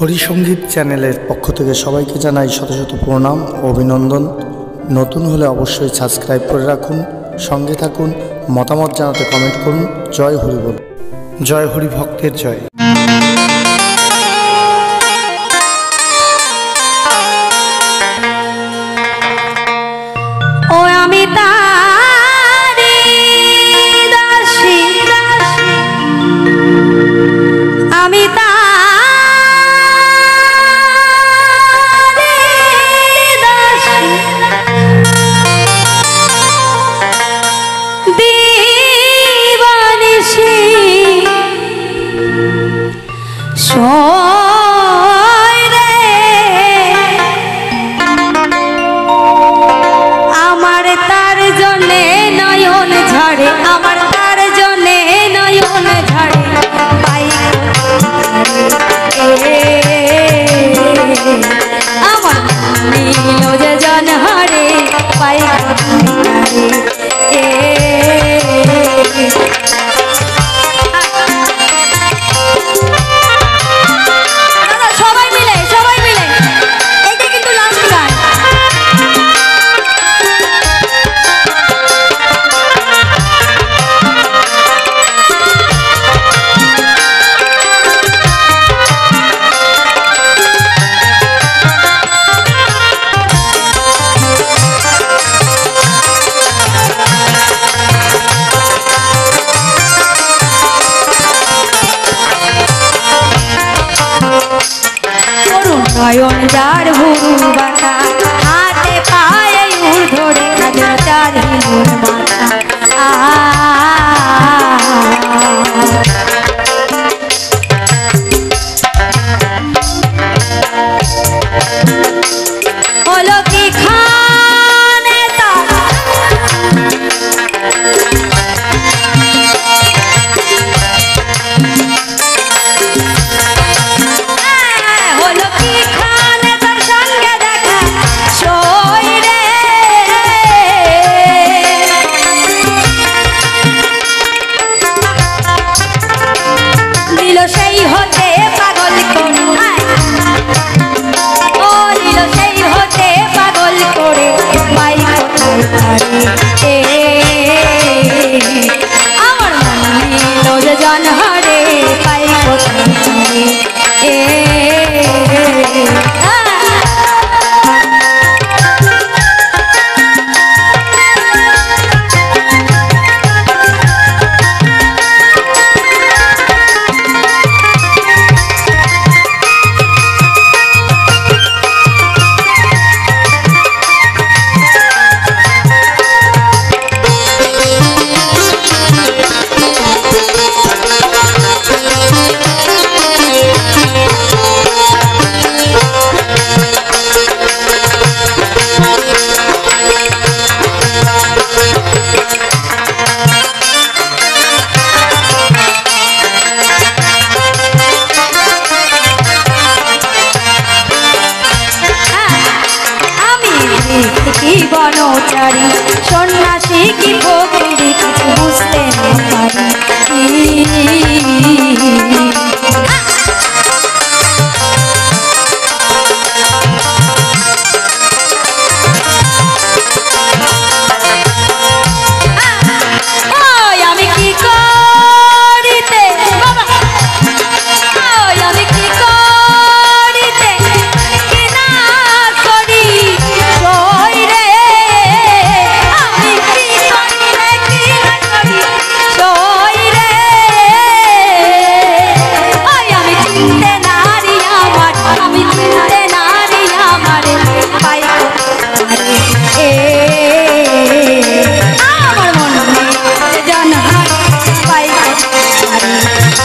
হরিসঙ্গীত চ্যানেলের পক্ষ থেকে সবাইকে জানাই শত শত প্রণাম অভিনন্দন। নতুন হলে অবশ্যই সাবস্ক্রাইব করে রাখুন, সঙ্গে থাকুন, মতামত জানাতে কমেন্ট করুন। জয় হরিবল জয় হরি ভক্তের জয়। নয়ন যার ভুরু বাঁকা হাতে পায়ে উল ধরে কাজল তার হিমুর মাথা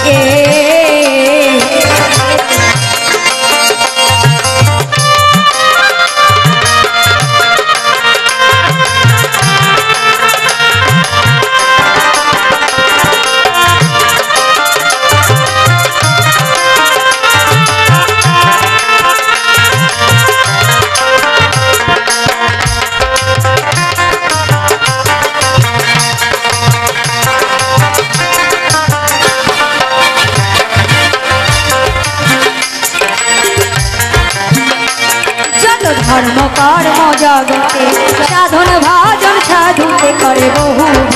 yeah. করে বহু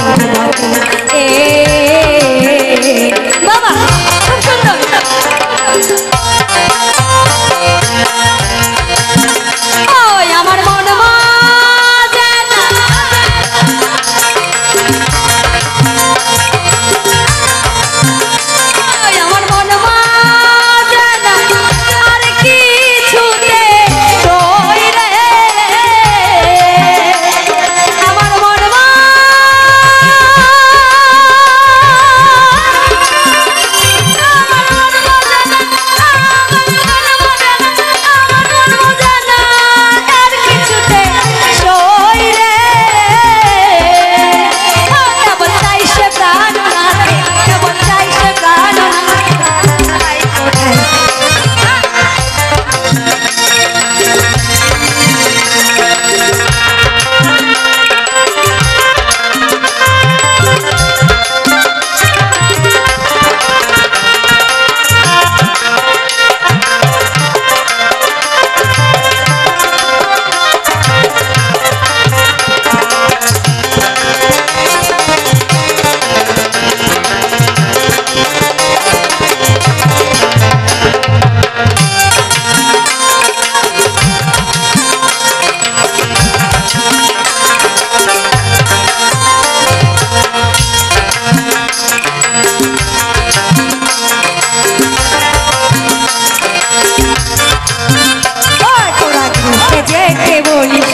不容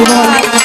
you know.